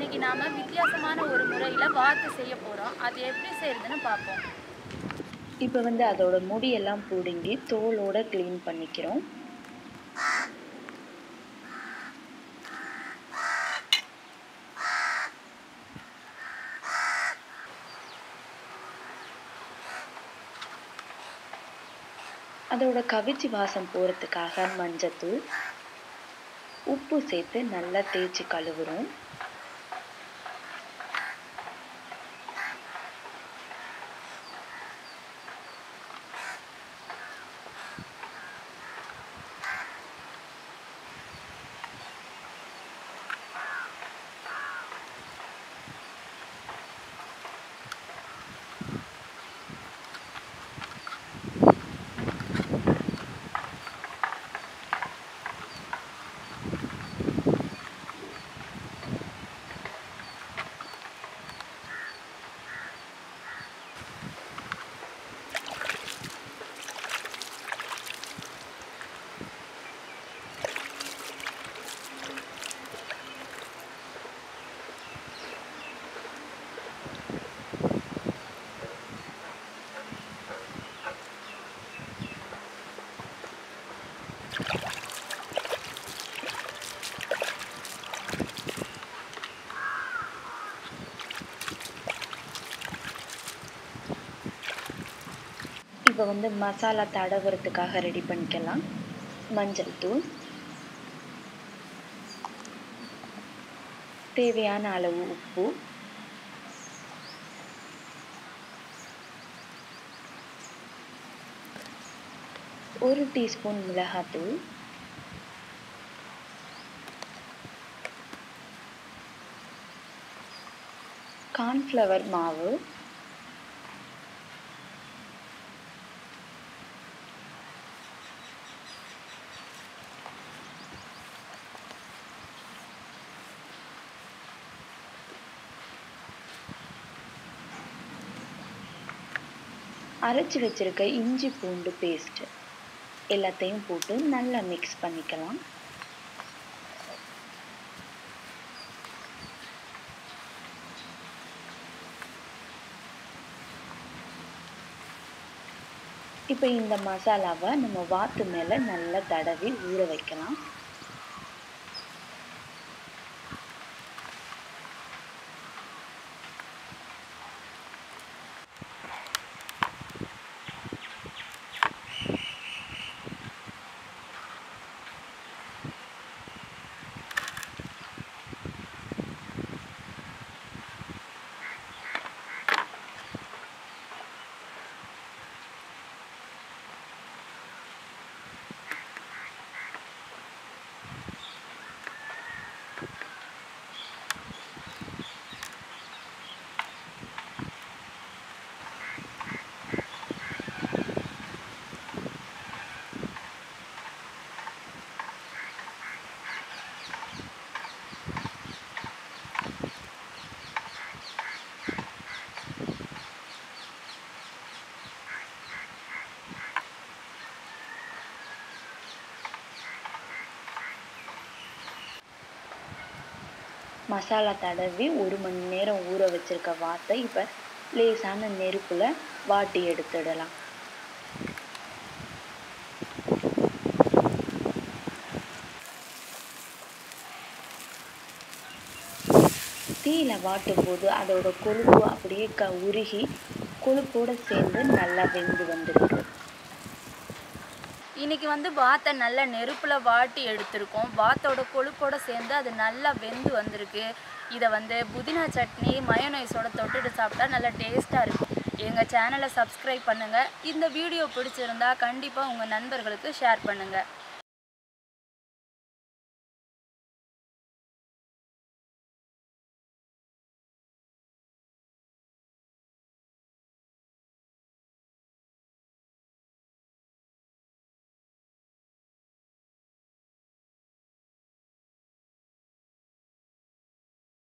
இன்னைக்கு நாம வித்தியாசமான ஒரு முறையில் வாத்து செய்ய போகிறோம் அது எப்படி செய்யறதுன்னு பார்ப்போம். இப்போ வந்து அதோட முடியெல்லாம் பிடுங்கி தோலோட க்ளீன் பண்ணிக்கிறோம். அதோட கவிச்சி வாசம் போகிறதுக்காக மஞ்சத்தூள் உப்பு சேர்த்து நல்லா தேய்ச்சி கழுவுறோம். இப்போ வந்து மசாலா தடவுறதுக்காக ரெடி பண்ணிக்கலாம். மஞ்சள் தூள். தேவையான அளவு உப்பு. ஒரு டீஸ்பூன் மிளகாத்தூள். கார்ன்ஃப்ளவர் மாவு. அரைச்சி வச்சிருக்க இஞ்சி பூண்டு பேஸ்ட் எல்லாத்தையும் போட்டு நல்லா மிக்ஸ் பண்ணிக்கலாம். இப்போ இந்த மசாலாவை நம்ம வாத்து மேலே நல்லா தடவி ஊற வைக்கலாம். மசாலா தடவி ஒரு மணி நேரம் ஊற வச்சிருக்க வாத்தை இப்போ லேசான நெருப்பில் வாட்டி எடுத்துடலாம். தீயில வாட்டும் போது அதோட கொழுப்பு அப்படியே க உருகி கொழுப்போடு சேர்ந்து நல்லா வெந்து வந்துருக்கு இன்னைக்கு வந்து வாத்தை நல்லா நெருப்பில் வாட்டி எடுத்திருக்கோம். வாத்தோட கொழுப்போடு சேர்ந்து அது நல்லா வெந்து வந்திருக்கு. இதை வந்து புதினா சட்னி மயோனைஸோட தொட்டுட்டு சாப்பிட்டா நல்லா டேஸ்ட்டாக இருக்கும். எங்கள் சேனலை சப்ஸ்கிரைப் பண்ணுங்கள் இந்த வீடியோ பிடிச்சிருந்தா கண்டிப்பாக உங்கள் நண்பர்களுக்கு ஷேர் பண்ணுங்கள்